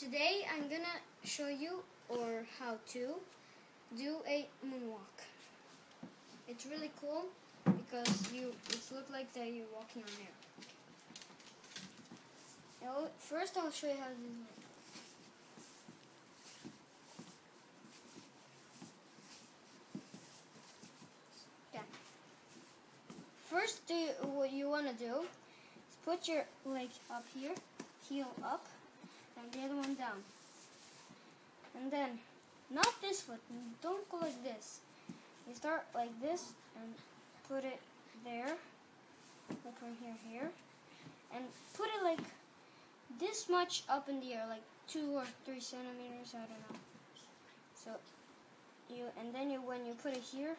today I'm gonna show you or how to do a moonwalk. It's really cool because you it looks like that you're walking on air. Now, first I'll show you how to do it. First, do what you want to do is put your leg up here, heel up, and the other one down. And then, not this foot, don't go like this. You start like this and put it there, like from here, here, and put it like this much up in the air, like two or three centimeters, I don't know. So, you, and then you, when you put it here,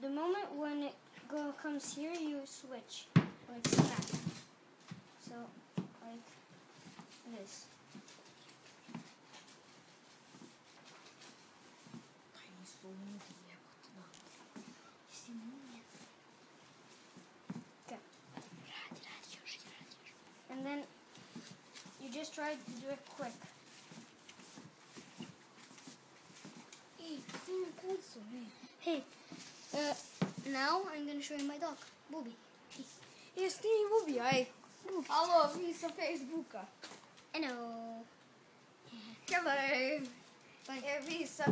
the moment when it go, comes here, you switch, like snap. So, like this. And then you just try to do it quick. Hey, uh, now I'm gonna show you my dog, Booby. Nie mówiaj. Alô, visa Facebooka. Hello. Hello. Bye. É visa